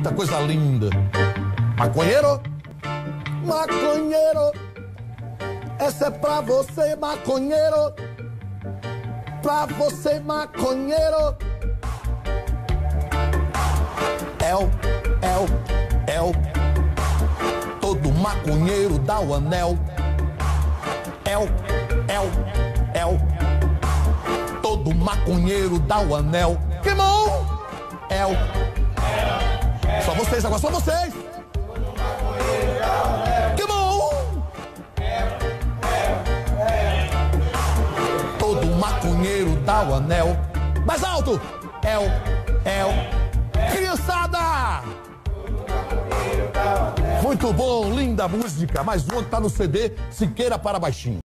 Eita, coisa linda. Maconheiro? Maconheiro. Essa é pra você, maconheiro. Pra você, maconheiro. El, El, El. Todo maconheiro dá o anel. El, El, El. Todo maconheiro dá o anel. Que bom! El. Só vocês, agora só vocês. Que bom! Todo maconheiro dá o anel. Mais alto! El, El. Criançada! Muito bom, linda música. Mais que tá no CD Siqueira para Baixinho.